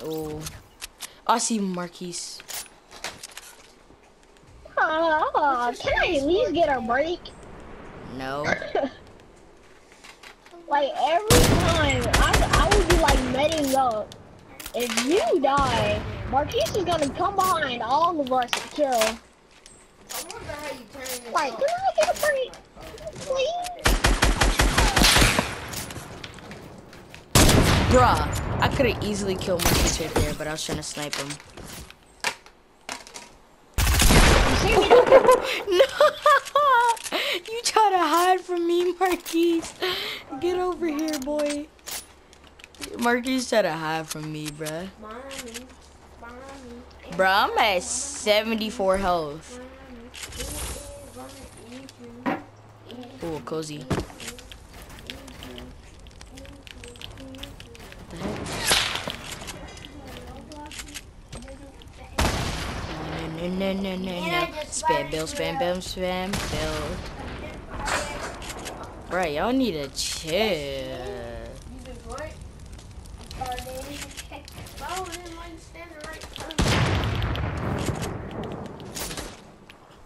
Oh. I see Marquise. Uh, can I at least get a break? No. Like every time, I, I would be like netting up. If you die, Marquise is gonna come behind all of us and kill. I wonder how you turn this Like, can I get a break? Please? Bruh, I could have easily killed Marquise right there, but I was trying to snipe him. No! You try to hide from me, Marquise. Get over here, boy. Marquise try to hide from me, bruh. Bruh, I'm at 74 health. Ooh, cozy. No, no, no, no, no, no. Spam bill, spam bill, spam bill. Bruh, y'all need to chill. You just what? Oh, then why you standing right front?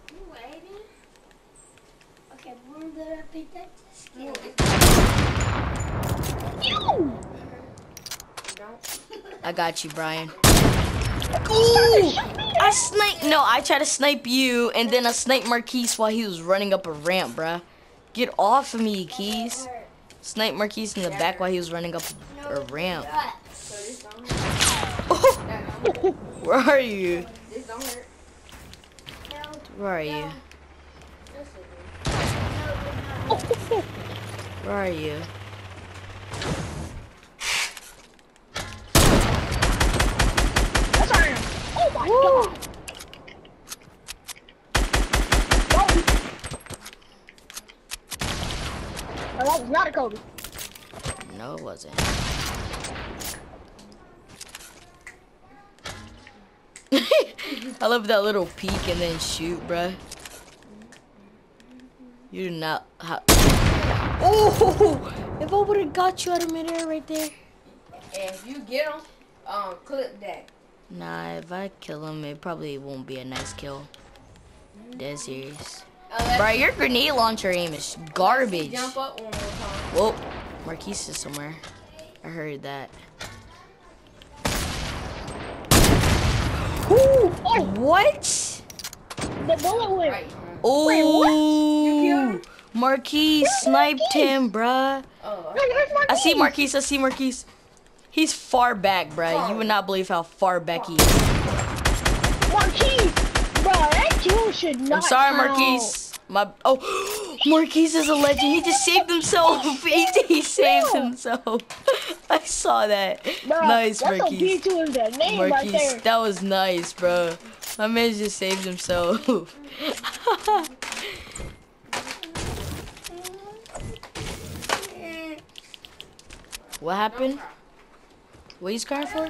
You waiting? Okay, we're gonna pick that skill. You! Don't. I got you, Brian. Ooh! I snipe. No, I tried to snipe you, and then I sniped Marquise while he was running up a ramp, bruh. Get off of me, Keys. Snipe Marquise in the back while he was running up a ramp. Hurt. Where are you? Where are you? Where are you? That's Iron. Oh my god! Kobe. Oh, that was not a Kobe. No, it wasn't. I love that little peek and then shoot, bruh. You do not. Ha- oh! If I would have got you out of midair right there. And if you get him, um, clip that. Nah, if I kill him, it probably won't be a nice kill. Dead serious. Unless Bruh, your grenade launcher aim is garbage. Jump up one more time. Whoa, Marquise is somewhere. I heard that. Ooh, what? The bullet went. Right. Oh, Marquise sniped him, bruh. Oh, No, where's Marquise? I see Marquise. I see Marquise. He's far back, bruh. You would not believe how far back he is. Marquise! Bro, that kill should not I'm sorry, count. Marquise. My oh, Marquise is a legend. He just saved himself. he, he saved himself. I saw that. Bro, nice, that's Marquise. a P2 is the name right there. that was nice, bro. My man just saved himself. what happened? What are you crying for?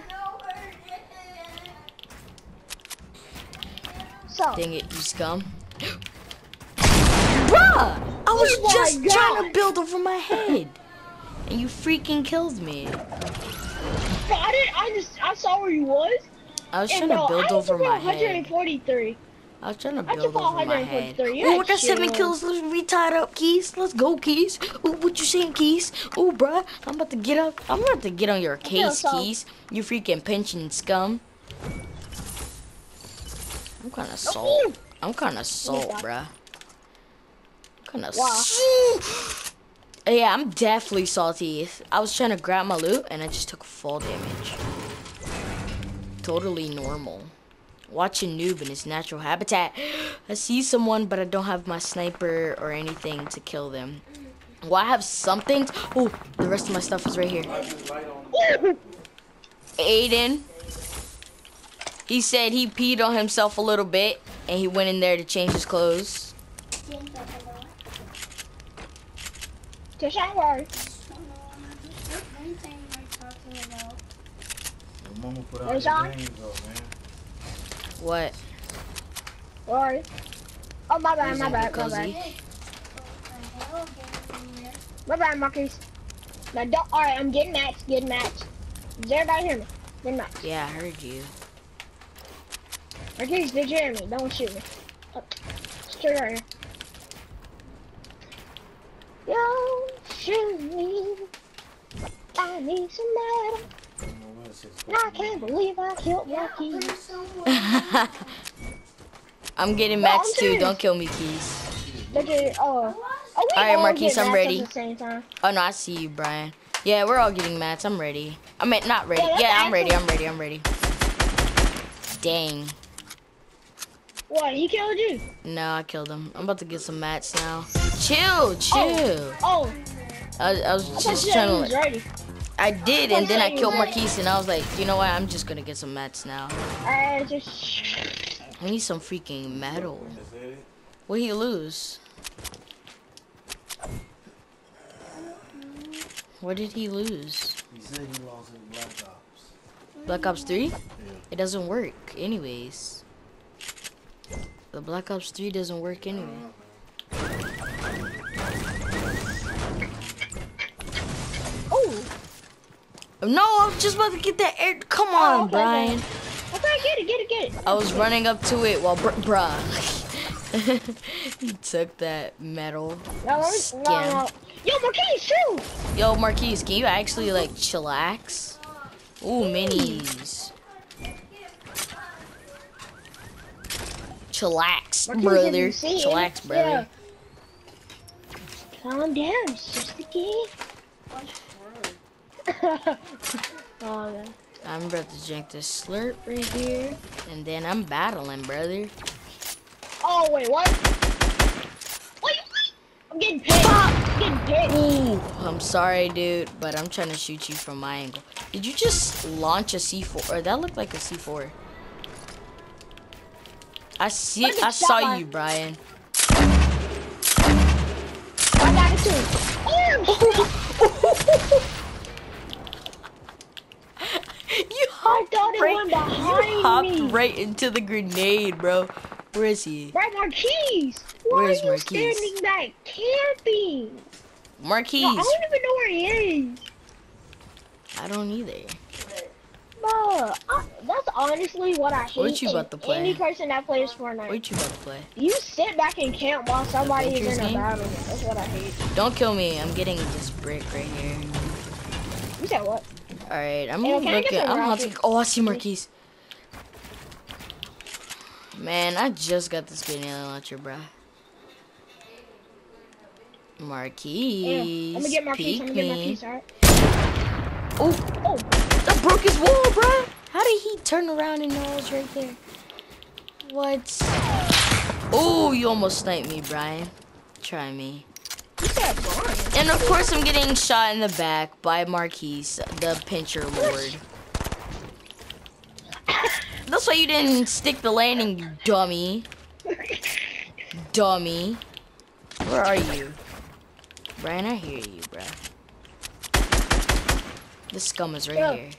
So, Dang it, you scum. I was Oh just trying to build over my head. And you freaking killed me. bro, I didn't, I just, I saw where you was. I was trying bro, to build over my head. 143. I was trying to build over my head. 143. Oh, I got seven kills. Let's re tied up, Keys. Let's go, Keys. Ooh, what you saying, Keys? Oh, bruh, I'm about to get up. I'm about to get on your case. Keys. You freaking pension scum. I'm kind of salt. I'm kind of salt, bruh. Kind of. Wow. Yeah, I'm definitely salty. I was trying to grab my loot and I just took fall damage. Totally normal. Watch a noob in his natural habitat. I see someone, but I don't have my sniper or anything to kill them. Well, I have something. Oh, the rest of my stuff is right here. Aiden. He said he peed on himself a little bit and he went in there to change his clothes. Just don't worry. Your mama put out There's your on. games though, man. What? Worry. Oh, my bad, my Uncle bad, my bad. My bad, Marcus. Now, don't, alright, I'm getting matched, getting matched. Does everybody hear me? Then max. Yeah, I heard you. Marquise, did you hear me? Don't shoot me. Oh, Up. Straight right here. Don't shoot me. I need some metal. I can't believe I killed Marquise. I'm getting No, I'm mats too. serious. Don't kill me, Keys. Look at oh. Oh, all Marquise, I'm ready. At the same time. Oh no, I see you, Brian. Yeah, we're all getting mats. I'm ready. I mean, not ready. Yeah, Yeah, I'm ready. I'm ready. I'm ready. Dang. What? He killed you? No, I killed him. I'm about to get some mats now. Chill, oh. chill. Oh, I, I was just you trying to. like- I did, and then I killed were ready. Marquise, and I was like, you know what? I'm just gonna get some mats now. I just. I need some freaking metal. What did he lose? What did he lose? He said he lost in Black Ops. Black Ops 3? Yeah. It doesn't work, anyways. The Black Ops 3 doesn't work anyway. Oh, No, I'm just about to get that air. Come oh, on, okay, Brian. okay, get it, get it, get it. I was running up to it while, br- bruh. he took that metal. No, no, no, no. Yo, Marquise, shoot! Yo, Marquise, can you actually like chillax? Ooh, minis. Chillax, Marquise, brother. you see it, Chillax, brother. yeah. Calm down, it's just a game. Oh, man. I'm about to drink this slurp right here, and then I'm battling, brother. oh, wait, what? Wait, what? I'm getting picked. I'm getting picked. Ooh, I'm sorry, dude, but I'm trying to shoot you from my angle. Did you just launch a C4? Or that looked like a C4. I see. I saw you, Brian. I got it too. Oh, you I thought it right, went you behind hopped me. right into the grenade, bro. Where is he? Right, Marquise. Why Where's are you Marquise? standing back camping? Marquise. No, I don't even know where he is. I don't either. Bro, I, that's honestly what I hate. What you about to play? Any person that plays Fortnite. What you about to play? You sit back and camp while somebody is in a game? battle. That's what I hate. Don't kill me. I'm getting this brick right here. You said what? All right, I'm Hey, I get looking. I'm about. Oh, I see Marquise. Man, I just got this grenade launcher, bruh. Yeah. Marquise. I'm gonna get Marquise. I'm peek gonna get me. Marquise, alright? Oh, Oh, that broke his wall, bruh. How did he turn around and know I was right there? What? Oh, you almost sniped me, Brian. Try me. you said Brian. And of course, I'm getting shot in the back by Marquise, the pincher lord. That's why you didn't stick the landing, you dummy. Dummy. Where are you? Brian, I hear you, bruh. This scum is right Yeah. here.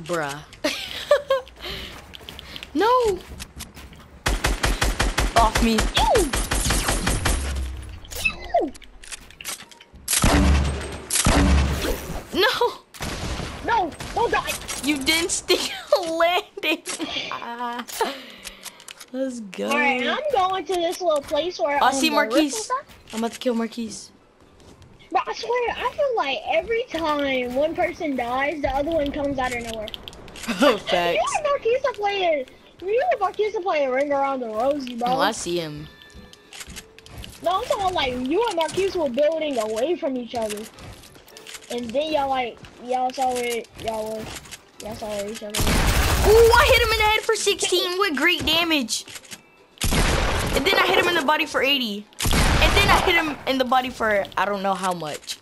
Bruh. no! Off me. Ew. You didn't stick a landing. Ah. Let's go. Alright, I'm going to this little place where I um, see the Marquise. riffles. I'm about to kill Marquise. But I swear, I feel like every time one person dies, the other one comes out of nowhere. You Facts. and Marquise are playing. You and Marquise are playing Ring Around the Rosie, bro. Oh, I see him. No, I'm talking like you and Marquise were building away from each other. And then y'all like, y'all saw it, y'all were, Ooh, I hit him in the head for 16 with great damage. And then I hit him in the body for 80. And then I hit him in the body for I don't know how much.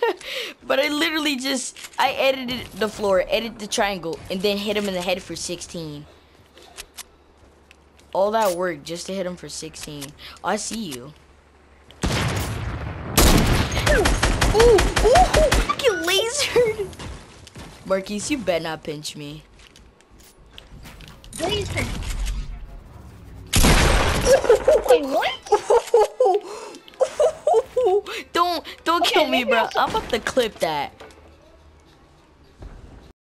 but I literally just I edited the floor, edited the triangle, and then hit him in the head for 16. All that work just to hit him for 16. Oh, I see you. Ooh, ooh, ooh, get lasered. Marquise, you better not pinch me. Please. Wait, what? don't don't Okay, kill me, bro. I'm about to clip that.